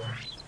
for.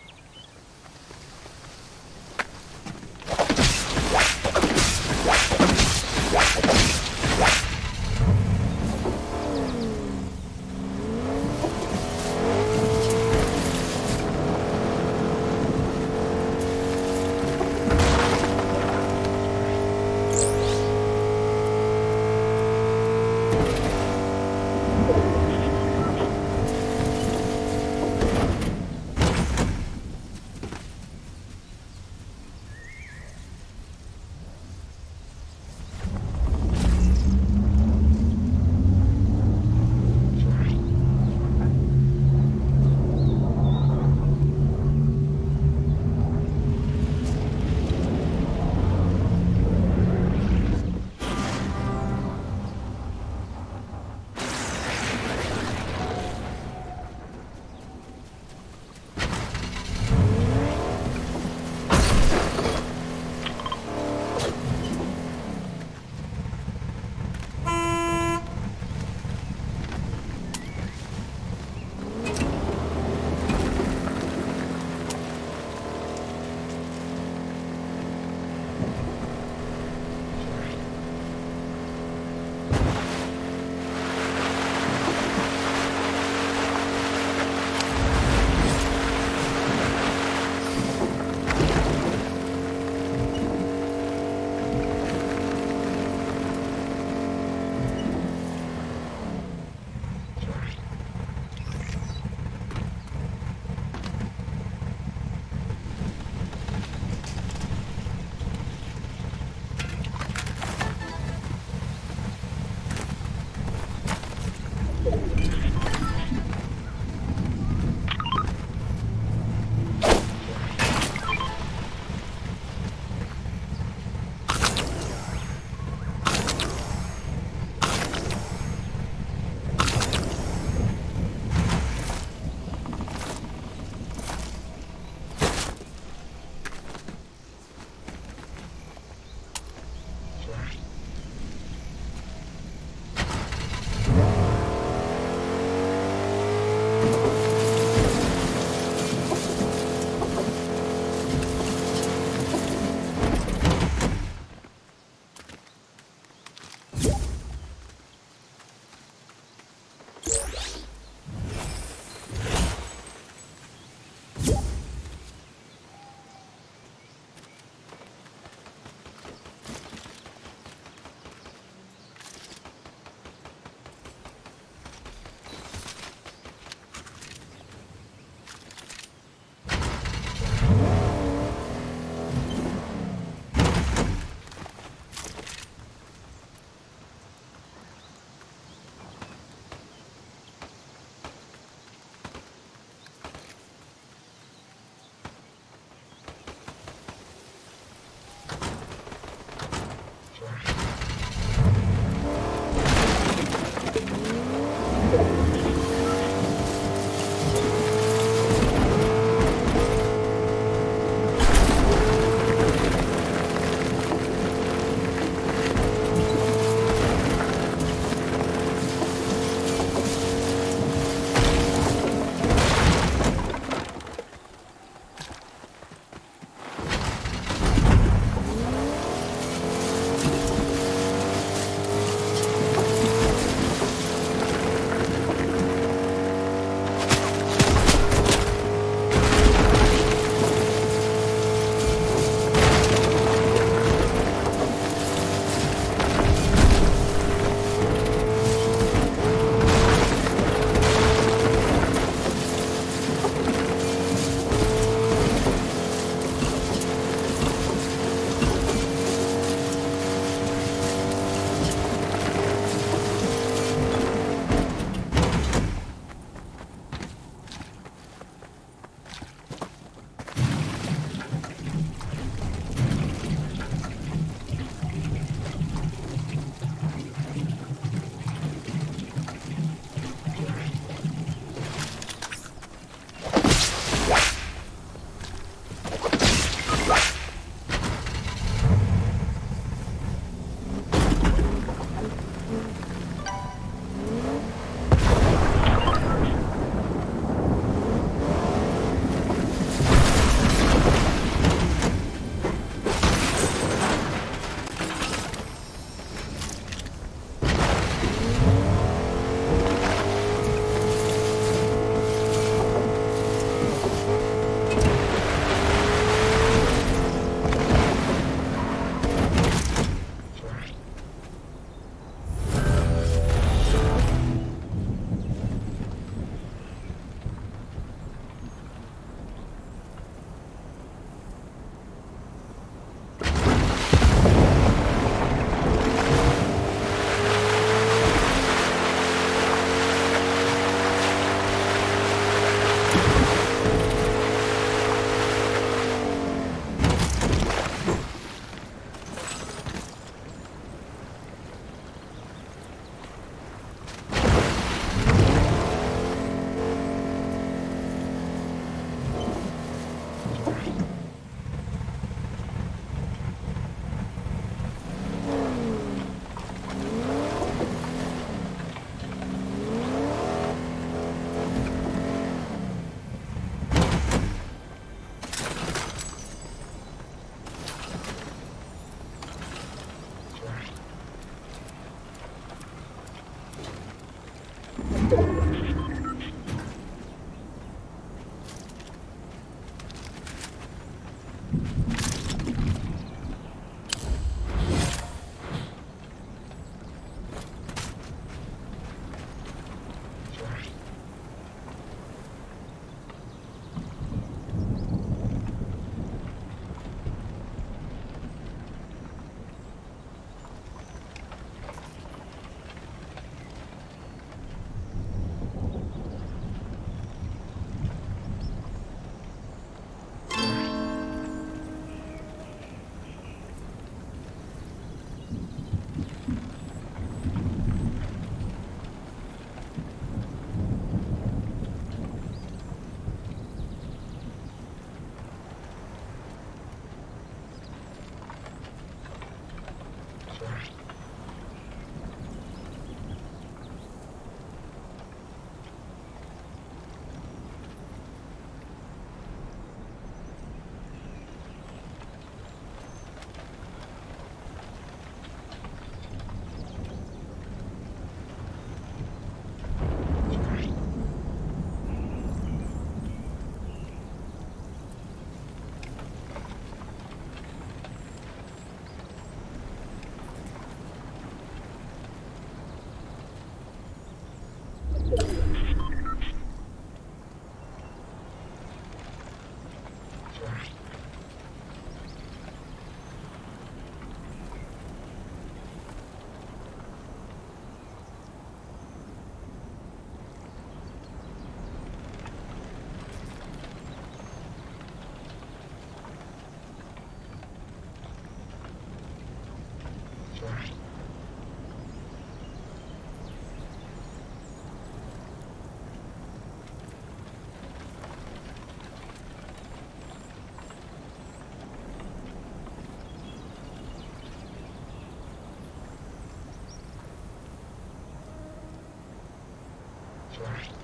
Right.